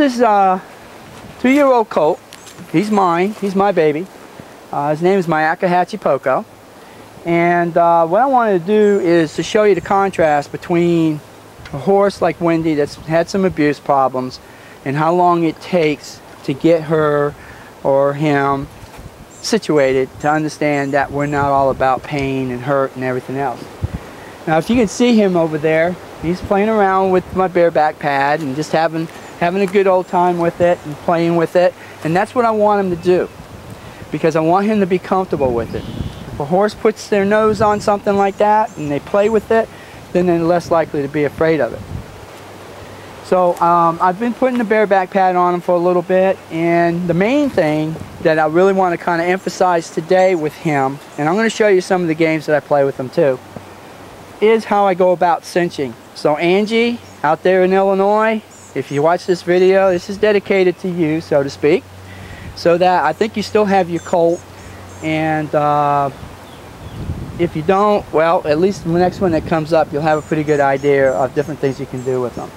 is a two-year-old colt. He's mine. He's my baby. Uh, his name is Myakkahatchee Poco. And uh, what I wanted to do is to show you the contrast between a horse like Wendy that's had some abuse problems and how long it takes to get her or him situated to understand that we're not all about pain and hurt and everything else. Now if you can see him over there, he's playing around with my bareback pad and just having having a good old time with it and playing with it and that's what I want him to do because I want him to be comfortable with it. If a horse puts their nose on something like that and they play with it, then they're less likely to be afraid of it. So um, I've been putting the bareback pad on him for a little bit and the main thing that I really want to kind of emphasize today with him, and I'm going to show you some of the games that I play with him too, is how I go about cinching. So Angie, out there in Illinois, if you watch this video, this is dedicated to you, so to speak. So that I think you still have your colt and uh, if you don't, well, at least the next one that comes up, you'll have a pretty good idea of different things you can do with them.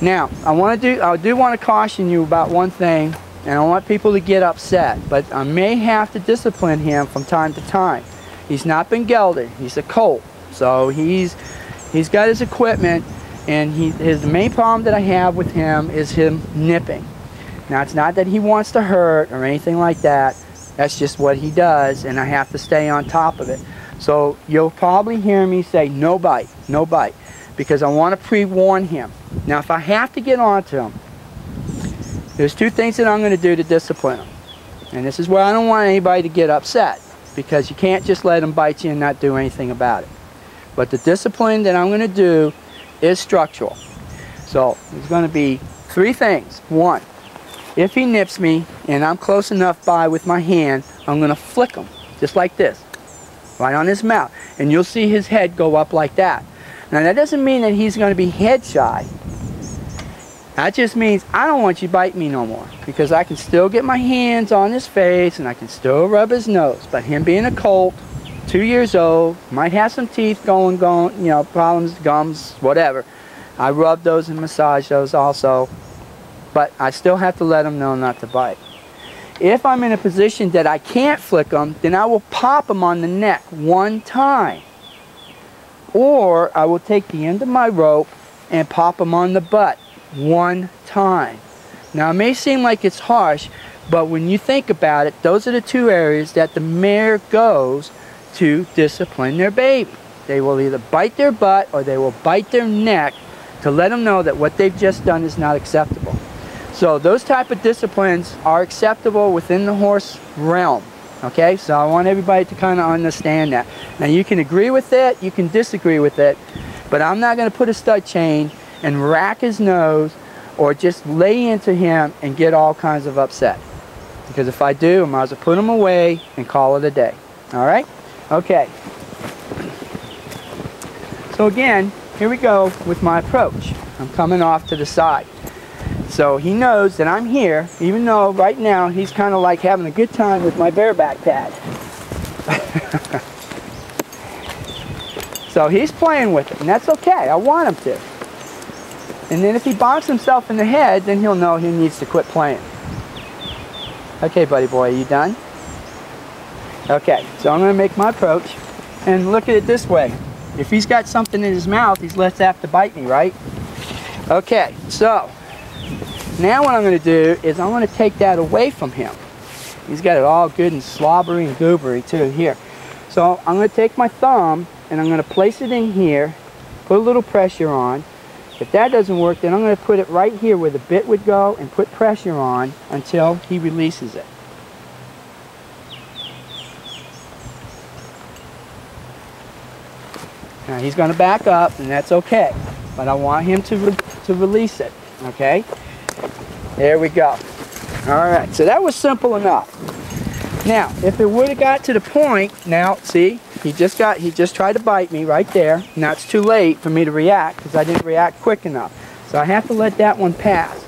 Now, I want to do, I do want to caution you about one thing, and I want people to get upset, but I may have to discipline him from time to time. He's not been gelded. He's a colt, so he's he's got his equipment, and he his main problem that I have with him is him nipping. Now, it's not that he wants to hurt or anything like that. That's just what he does, and I have to stay on top of it. So you'll probably hear me say no bite, no bite, because I want to pre-warn him. Now if I have to get onto him, there's two things that I'm going to do to discipline him. And this is where I don't want anybody to get upset, because you can't just let him bite you and not do anything about it. But the discipline that I'm going to do is structural. So there's going to be three things. One, if he nips me and I'm close enough by with my hand, I'm going to flick him, just like this right on his mouth. And you'll see his head go up like that. Now that doesn't mean that he's going to be head shy. That just means I don't want you to bite me no more because I can still get my hands on his face and I can still rub his nose. But him being a colt, two years old, might have some teeth going, going, you know, problems, gums, whatever. I rub those and massage those also, but I still have to let them know not to bite. If I'm in a position that I can't flick them, then I will pop them on the neck one time. Or I will take the end of my rope and pop them on the butt one time. Now it may seem like it's harsh, but when you think about it, those are the two areas that the mare goes to discipline their baby. They will either bite their butt or they will bite their neck to let them know that what they've just done is not acceptable. So those type of disciplines are acceptable within the horse realm. Okay, so I want everybody to kind of understand that. Now you can agree with it, you can disagree with it, but I'm not going to put a stud chain and rack his nose or just lay into him and get all kinds of upset. Because if I do, I might as well put him away and call it a day. All right? Okay. So again, here we go with my approach. I'm coming off to the side. So he knows that I'm here, even though right now he's kind of like having a good time with my bareback pad. so he's playing with it, and that's okay. I want him to. And then if he bonks himself in the head, then he'll know he needs to quit playing. Okay, buddy boy, are you done? Okay, so I'm going to make my approach. And look at it this way. If he's got something in his mouth, he's less apt to bite me, right? Okay, so now what I'm going to do is I'm going to take that away from him. He's got it all good and slobbery and goobery too here. So I'm going to take my thumb and I'm going to place it in here, put a little pressure on. If that doesn't work, then I'm going to put it right here where the bit would go and put pressure on until he releases it. Now he's going to back up and that's okay, but I want him to, re to release it, okay? There we go. All right, so that was simple enough. Now, if it would have got to the point, now, see, he just got, he just tried to bite me right there. Now it's too late for me to react because I didn't react quick enough. So I have to let that one pass.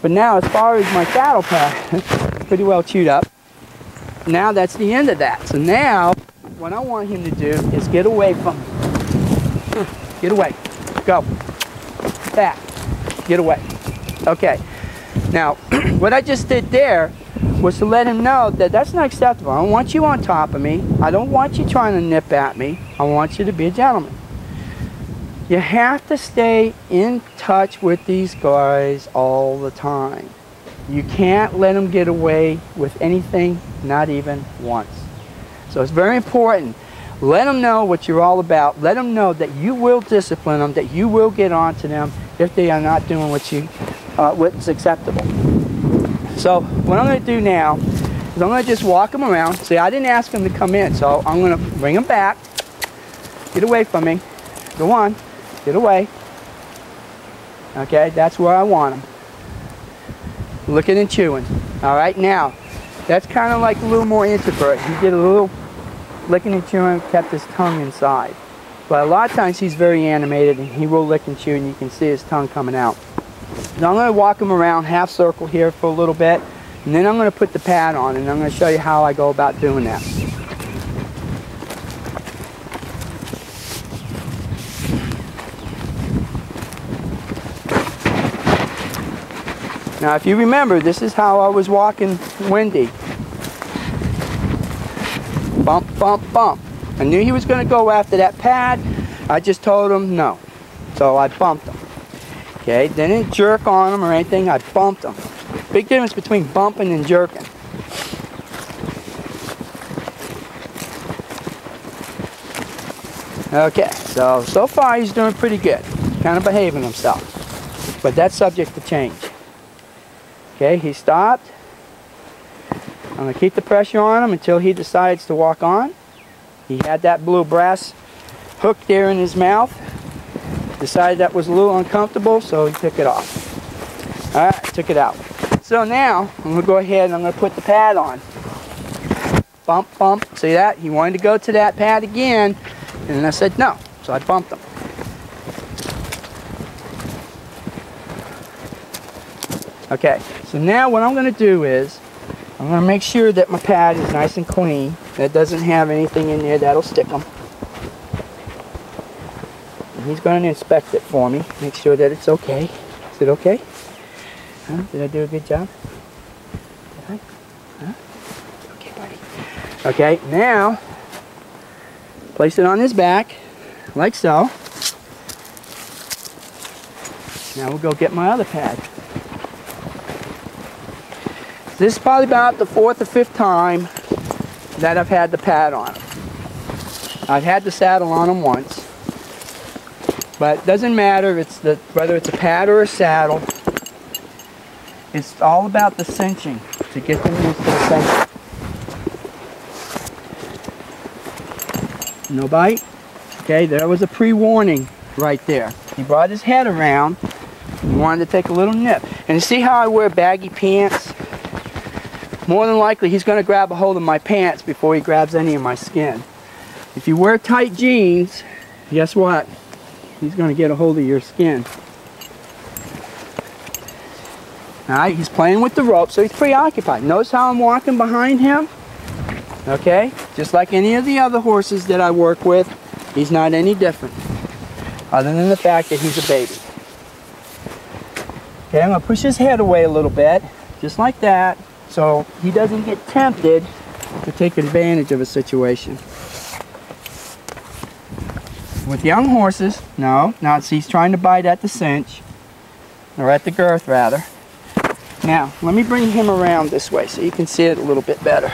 But now, as far as my saddle pad, pretty well chewed up. Now that's the end of that. So now, what I want him to do is get away from. Get away. Go. Back. Get away. Okay. Now, what I just did there was to let him know that that's not acceptable. I don't want you on top of me. I don't want you trying to nip at me. I want you to be a gentleman. You have to stay in touch with these guys all the time. You can't let them get away with anything, not even once. So it's very important. Let them know what you're all about. Let them know that you will discipline them, that you will get on to them if they are not doing what you, uh, what's acceptable. So what I'm going to do now is I'm going to just walk them around. See, I didn't ask them to come in, so I'm going to bring them back. Get away from me. Go on. Get away. Okay, that's where I want them. Looking and chewing. All right, now, that's kind of like a little more introvert. You did a little licking and chewing, kept his tongue inside. But a lot of times he's very animated and he will lick and chew and you can see his tongue coming out. Now I'm going to walk him around half circle here for a little bit and then I'm going to put the pad on and I'm going to show you how I go about doing that. Now if you remember, this is how I was walking Wendy. Bump, bump, bump. I knew he was going to go after that pad. I just told him no. So I bumped him. Okay, didn't jerk on him or anything. I bumped him. Big difference between bumping and jerking. Okay, so, so far he's doing pretty good. Kind of behaving himself. But that's subject to change. Okay, he stopped. I'm going to keep the pressure on him until he decides to walk on. He had that blue brass hook there in his mouth. Decided that was a little uncomfortable, so he took it off. All right, took it out. So now, I'm going to go ahead and I'm going to put the pad on. Bump, bump. See that? He wanted to go to that pad again, and I said no. So I bumped him. Okay, so now what I'm going to do is, I'm going to make sure that my pad is nice and clean. That doesn't have anything in there that'll stick them. And he's going to inspect it for me, make sure that it's okay. Is it okay? Huh? Did I do a good job? Did I? Huh? Okay, buddy. Okay, now, place it on his back, like so. Now we'll go get my other pad. This is probably about the fourth or fifth time that I've had the pad on I've had the saddle on them once. But it doesn't matter it's the, whether it's a pad or a saddle. It's all about the cinching to get them used to the cinching. No bite? Okay, there was a pre-warning right there. He brought his head around. He wanted to take a little nip. And see how I wear baggy pants? More than likely he's going to grab a hold of my pants before he grabs any of my skin. If you wear tight jeans, guess what? He's going to get a hold of your skin. Alright, he's playing with the rope, so he's preoccupied. Notice how I'm walking behind him? Okay? Just like any of the other horses that I work with, he's not any different. Other than the fact that he's a baby. Okay, I'm going to push his head away a little bit, just like that. So he doesn't get tempted to take advantage of a situation. With young horses, no, now he's trying to bite at the cinch, or at the girth rather. Now, let me bring him around this way so you can see it a little bit better.